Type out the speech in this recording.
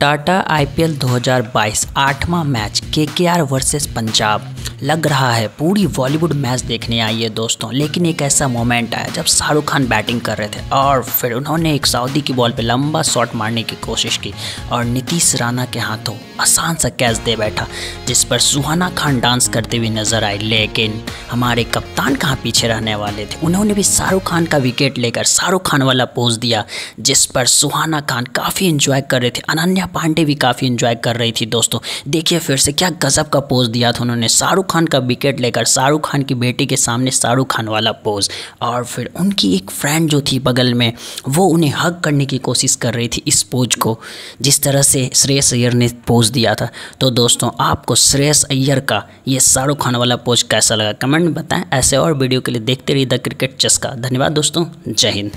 Tata IPL 2022 आठवां match KKR versus Punjab. लग रहा है पूरी बॉलीवुड मैच देखने आई है दोस्तों, लेकिन एक ऐसा मोमेंट आया जब शाहरुख खान बैटिंग कर रहे थे और फिर उन्होंने एक सऊदी की बॉल पे लंबा शॉट मारने की कोशिश की और नीतीश राणा के हाथों आसान सा कैच दे बैठा, जिस पर सुहाना खान डांस करते हुए नज़र आई लेकिन हमारे कप्तान कहाँ पीछे रहने वाले थे? उन्होंने भी शाहरुख खान का विकेट लेकर शाहरुख खान वाला पोज दिया, जिस पर सुहाना खान काफ़ी इंजॉय कर रहे थे। अनन्या पांडे भी काफ़ी इंजॉय कर रही थी, दोस्तों। देखिए फिर से क्या गजब का पोज दिया था उन्होंने। शाहरुख खान का विकेट लेकर शाहरुख खान की बेटी के सामने शाहरुख खान वाला पोज। और फिर उनकी एक फ्रेंड जो थी बगल में, वो उन्हें हक करने की कोशिश कर रही थी इस पोज को। जिस तरह से श्रेयस अय्यर ने पोज दिया था। तो दोस्तों, आपको श्रेयस अय्यर का ये शाहरुख खान वाला पोस्ट कैसा लगा? कमेंट बताएँ। ऐसे और वीडियो के लिए देखते रहिए द क्रिकेट चस्का। धन्यवाद दोस्तों। जय हिंद।